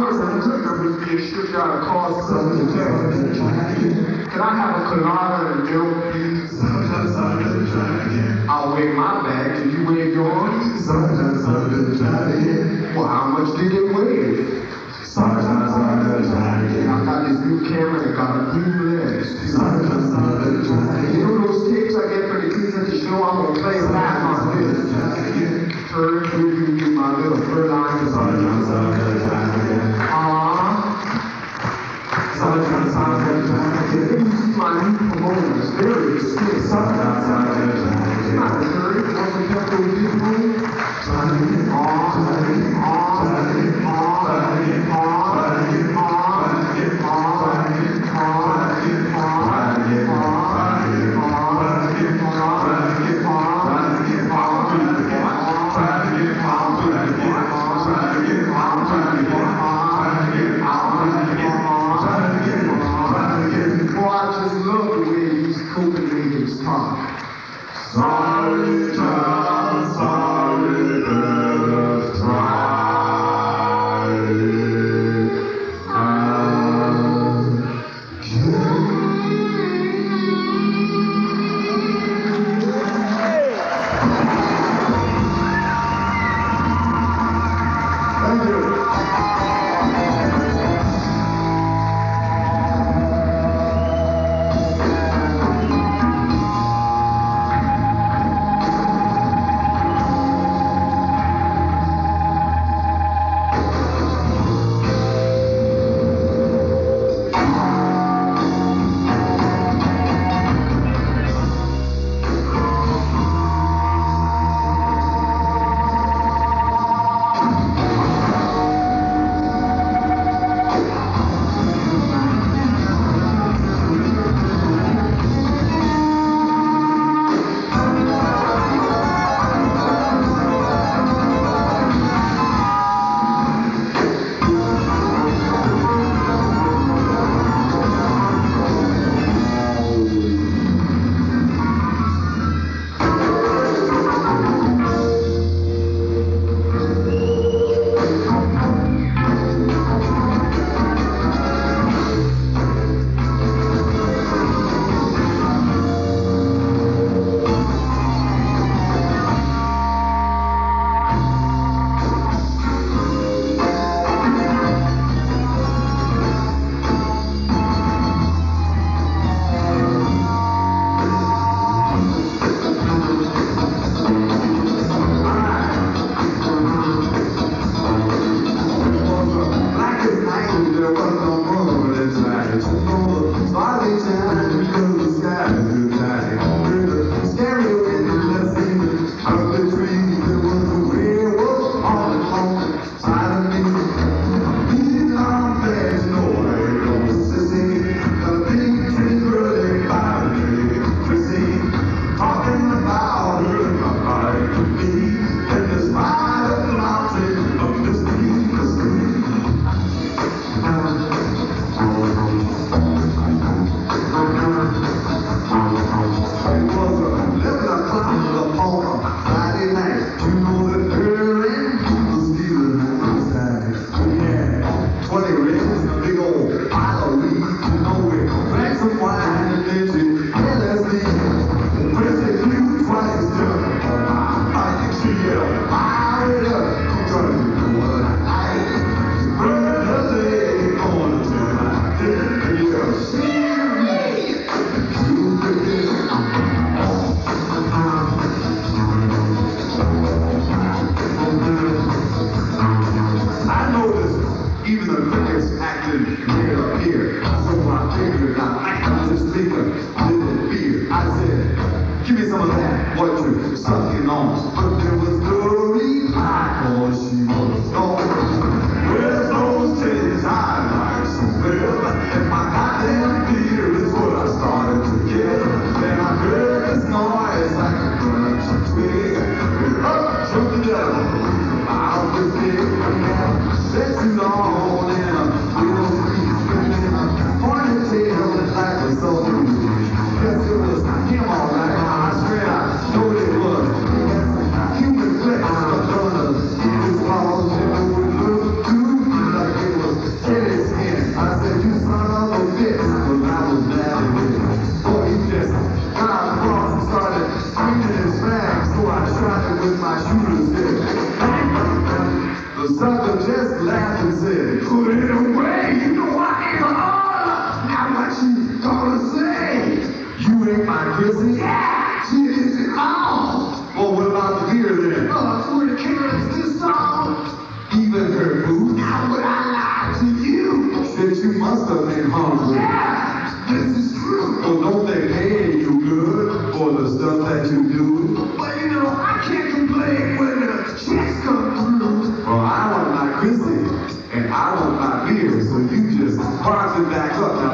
Amazon took me and stripped out a car something to Can I have a colada and milk, please? I'll wear my bag and you wear yours. Well, how much did it weigh? I got this new camera that got blue lens. You know those tapes I get for the kids at the show? I'm gonna play half on this. Turn, give me my little fur line. Sometimes I'm not sure hurry. Once we have to do, I mean,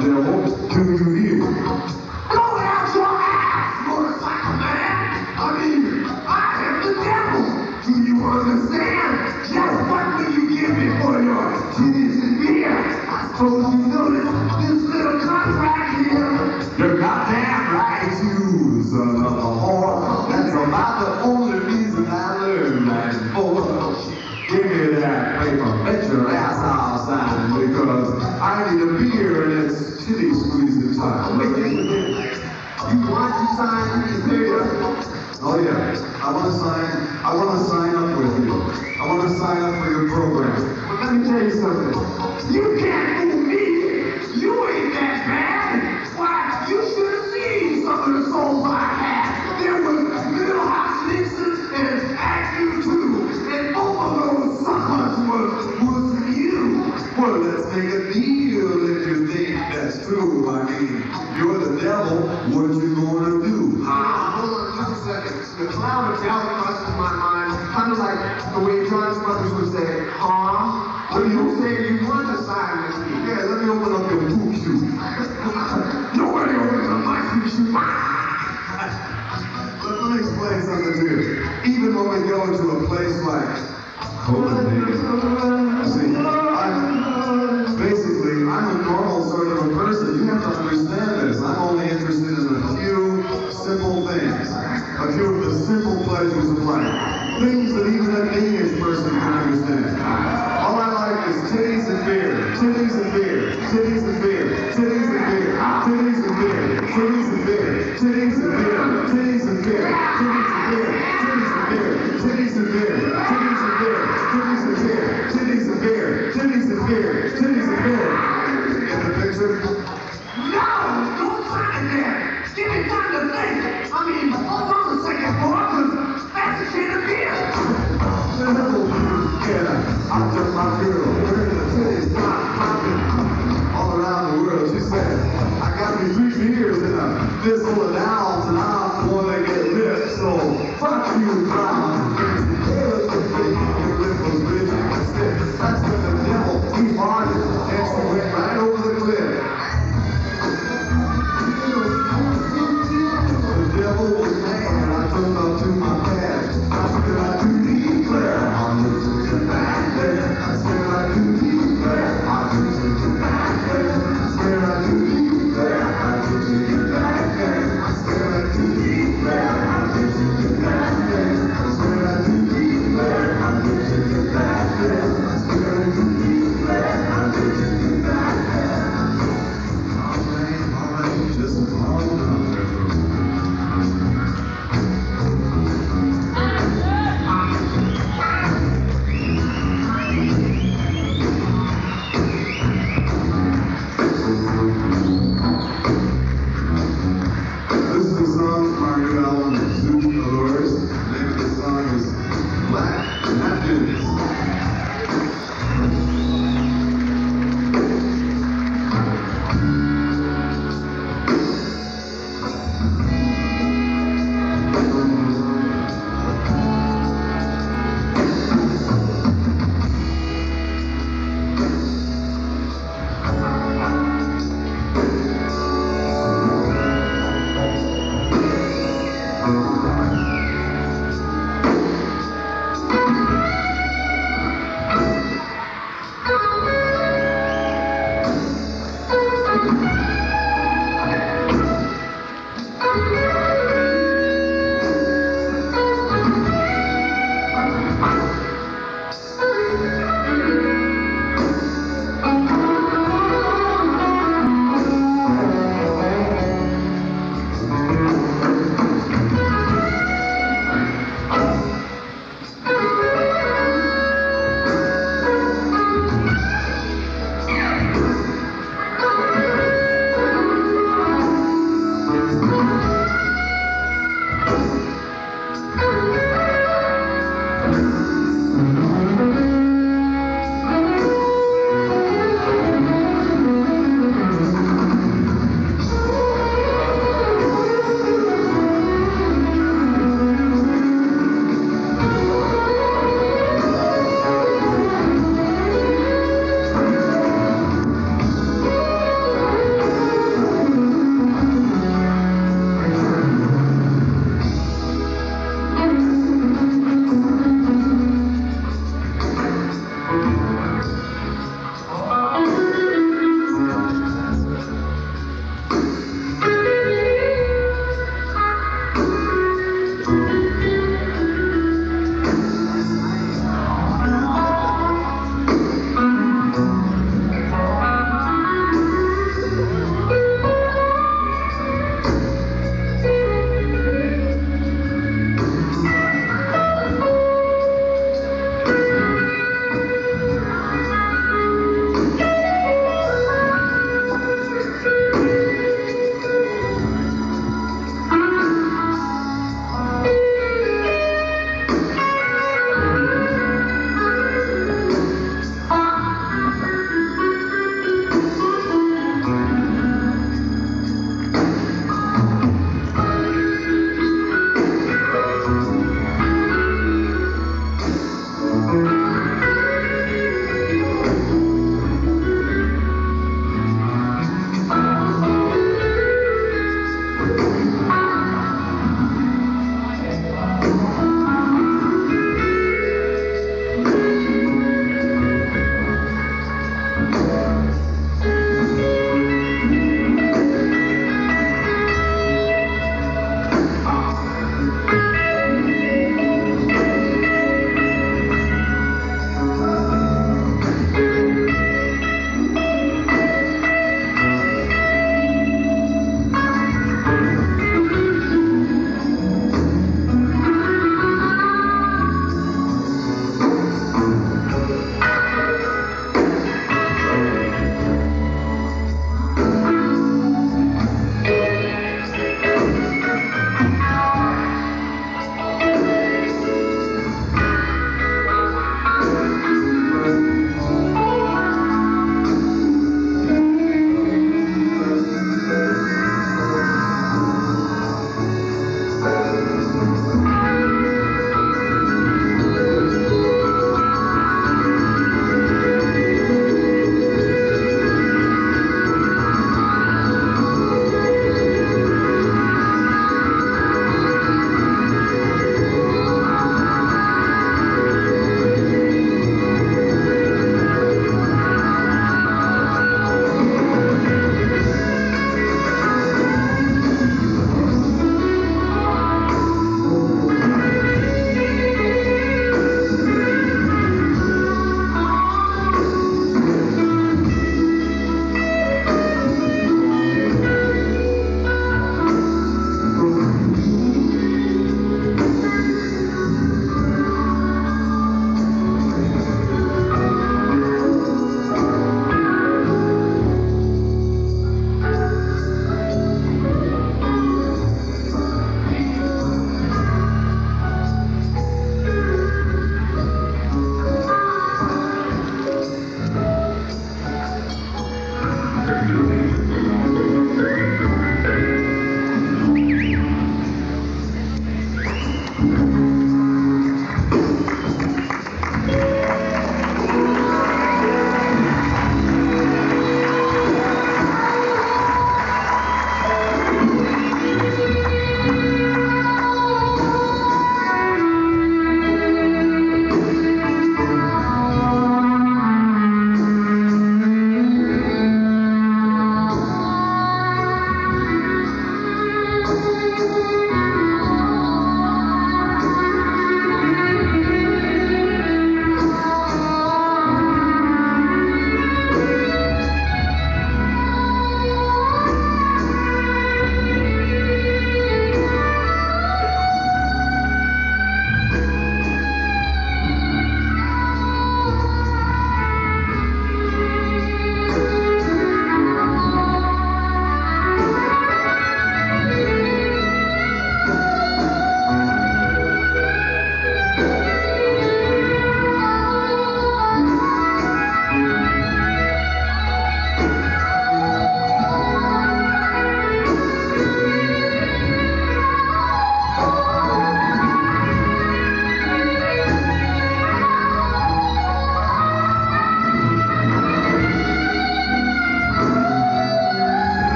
the devil to you. Go out your ass, motorcycle man! I mean, I am the devil! Do you understand? Just what will you give me for your titties and beer? I suppose you notice this little contract here. You're goddamn right, you son of a whore. That's about the only reason I learned that bullshit. Give me that paper. Bet your ass off sign it because I need a beer. sign? Oh yeah, I want to sign. I want to sign up with you. I want to sign up for your program. But let me tell you something.